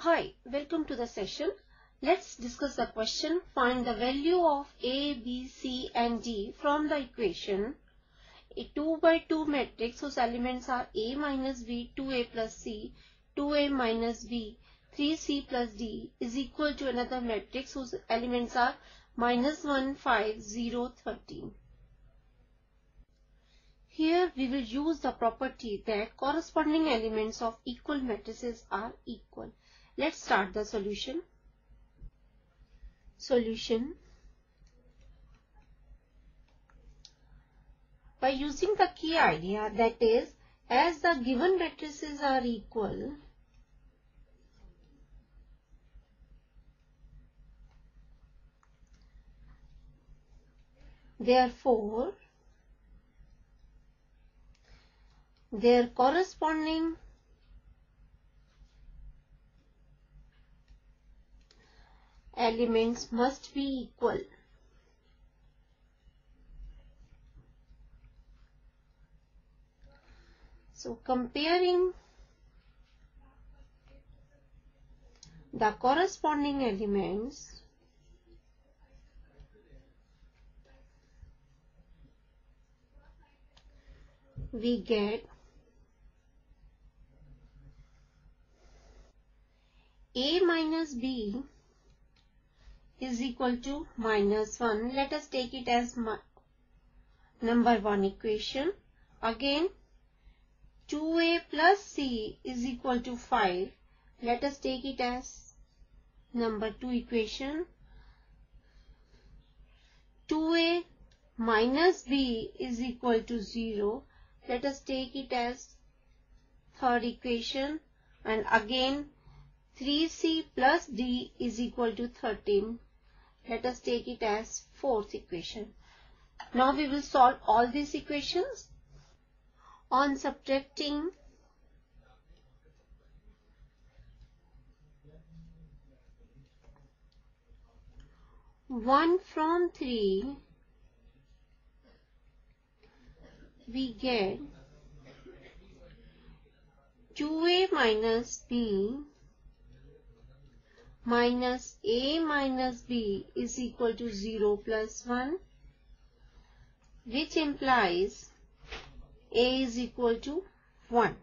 Hi, welcome to the session. Let's discuss the question. Find the value of A, B, C and D from the equation. A 2 by 2 matrix whose elements are A minus B, 2A plus C, 2A minus B, 3C plus D is equal to another matrix whose elements are minus 1, 5, 0, 13. Here we will use the property that corresponding elements of equal matrices are equal. Let's start the solution. Solution. By using the key idea that is as the given matrices are equal, therefore their corresponding elements must be equal. So comparing the corresponding elements we get A minus B is equal to minus 1. Let us take it as number 1 equation. Again 2a plus c is equal to 5. Let us take it as number 2 equation. 2a minus b is equal to 0. Let us take it as third equation and again 3c plus d is equal to 13. Let us take it as fourth equation. Now we will solve all these equations on subtracting one from three we get 2a minus b minus a minus b is equal to 0 plus 1 which implies a is equal to 1.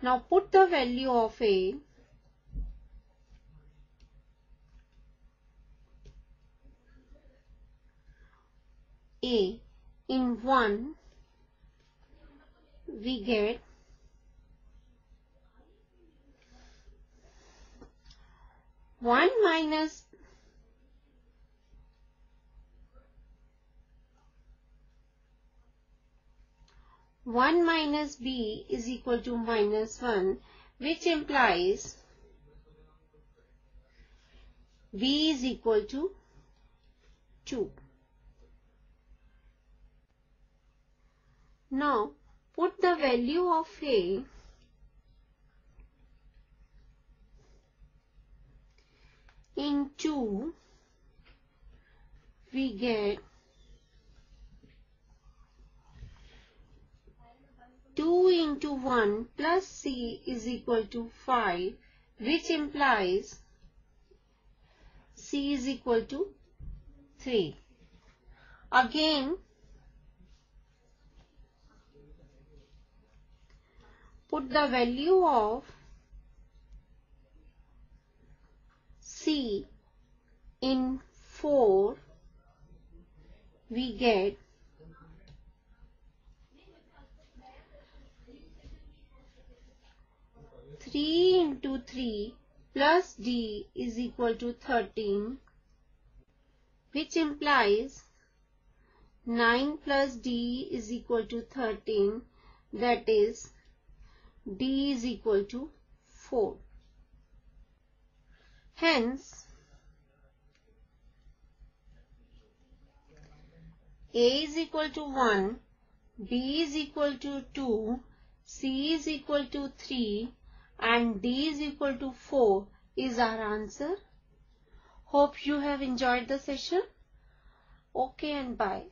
Now put the value of a a in 1 we get 1 minus one minus b is equal to minus 1 which implies b is equal to 2. Now put the value of a in 2 we get 2 into 1 plus c is equal to 5 which implies c is equal to 3. Again put the value of C in 4 we get three into three plus D is equal to thirteen which implies 9 plus D is equal to 13 that is D is equal to 4. Hence, A is equal to 1, B is equal to 2, C is equal to 3 and D is equal to 4 is our answer. Hope you have enjoyed the session. Okay and bye.